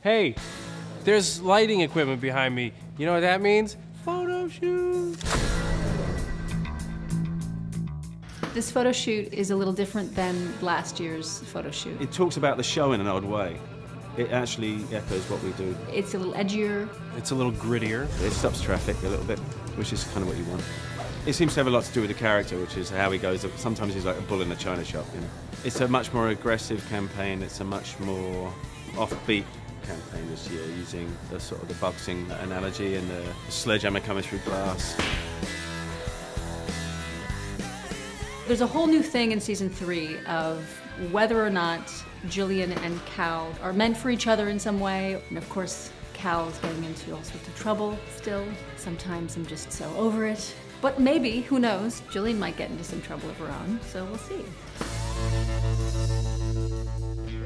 Hey, there's lighting equipment behind me. You know what that means? Photo shoot. This photo shoot is a little different than last year's photo shoot. It talks about the show in an odd way. It actually echoes what we do. It's a little edgier. It's a little grittier. It stops traffic a little bit, which is kind of what you want. It seems to have a lot to do with the character, which is how he goes. Sometimes he's like a bull in a china shop. You know, it's a much more aggressive campaign. It's a much more offbeat campaign this year, using the sort of the boxing analogy and the sledgehammer coming through glass. There's a whole new thing in season three of whether or not Gillian and Cal are meant for each other in some way. And of course, Cal is getting into all sorts of trouble still. Sometimes I'm just so over it. But maybe, who knows, Gillian might get into some trouble of her own, so we'll see.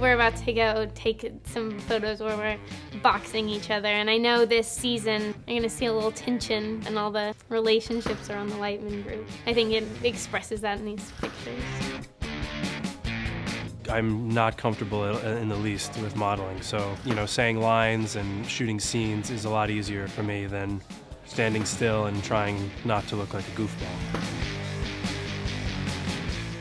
We're about to go take some photos where we're boxing each other, and I know this season you're gonna see a little tension and all the relationships around the Lightman group. I think it expresses that in these pictures. I'm not comfortable in the least with modeling, so, you know, saying lines and shooting scenes is a lot easier for me than standing still and trying not to look like a goofball.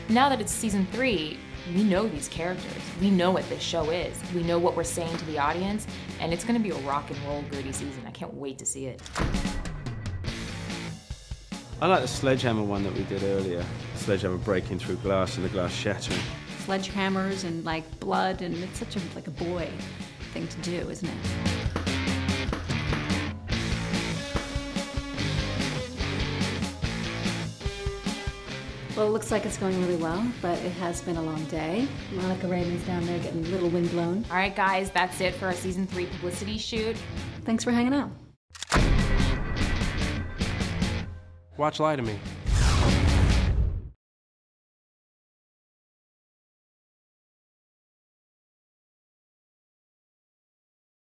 Now that it's season three, we know these characters. We know what this show is. We know what we're saying to the audience, and it's gonna be a rock and roll gritty season. I can't wait to see it. I like the sledgehammer one that we did earlier. Sledgehammer breaking through glass and the glass shattering. Sledgehammers and like blood, and it's such a like a boy thing to do, isn't it? Well, it looks like it's going really well, but it has been a long day. Monica Raymund's down there getting a little windblown. All right, guys, that's it for our season three publicity shoot. Thanks for hanging out. Watch Lie to Me.